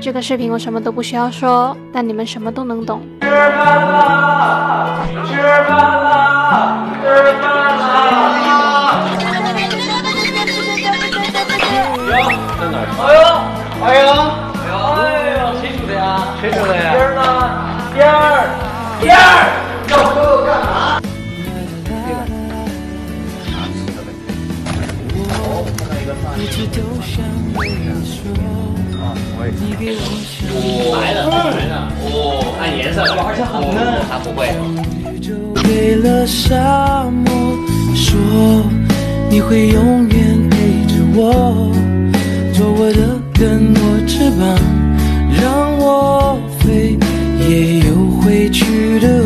这个视频我什么都不需要说，但你们什么都能懂。吃饭啦！吃饭啦！吃饭啦！哟，在哪儿？哎呦，哎呦，哎呦，谁煮的呀？谁煮的呀？燕儿呢？燕儿，燕儿，要哥哥干嘛？你给我白了。白了哦看颜色。哇而且好嫩啊不会终于给了沙漠说你会永远陪着我做我的根我翅膀让我飞也有回去的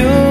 you.